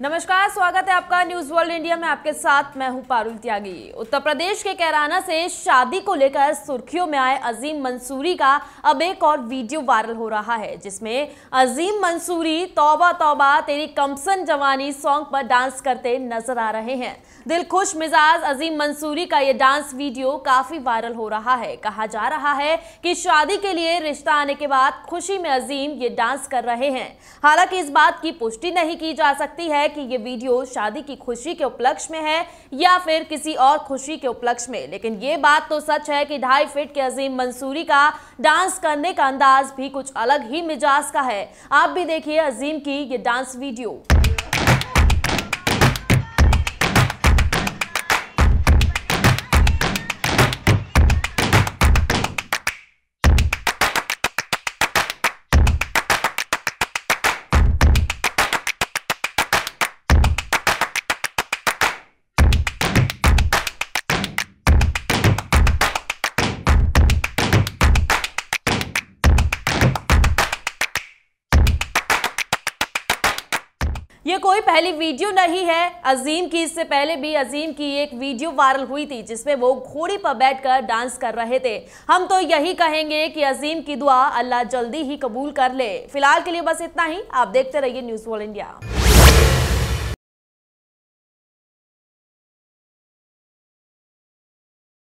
नमस्कार, स्वागत है आपका न्यूज़ वर्ल्ड इंडिया में। आपके साथ मैं हूँ पारुल त्यागी। उत्तर प्रदेश के कैराना से शादी को लेकर सुर्खियों में आए अजीम मंसूरी का अब एक और वीडियो वायरल हो रहा है, जिसमें अजीम मंसूरी, तौबा तौबा, तेरी कमसन जवानी सॉन्ग पर डांस करते नज़र आ रहे हैं। दिल खुश मिजाज अजीम मंसूरी का ये डांस वीडियो काफ़ी वायरल हो रहा है। कहा जा रहा है कि शादी के लिए रिश्ता आने के बाद खुशी में अजीम ये डांस कर रहे हैं। हालाँकि इस बात की पुष्टि नहीं की जा सकती है कि ये वीडियो शादी की खुशी के उपलक्ष्य में है या फिर किसी और खुशी के उपलक्ष्य में। लेकिन ये बात तो सच है कि ढाई फिट के अजीम मंसूरी का डांस करने का अंदाज भी कुछ अलग ही मिजाज का है। आप भी देखिए अजीम की ये डांस वीडियो। ये कोई पहली वीडियो नहीं है। अजीम की इससे पहले भी अजीम की एक वीडियो वायरल हुई थी, जिसमें वो घोड़ी पर बैठकर डांस कर रहे थे। हम तो यही कहेंगे कि अजीम की दुआ अल्लाह जल्दी ही कबूल कर ले। फ़िलहाल के लिए बस इतना ही। आप देखते रहिए न्यूज़ वॉल इंडिया।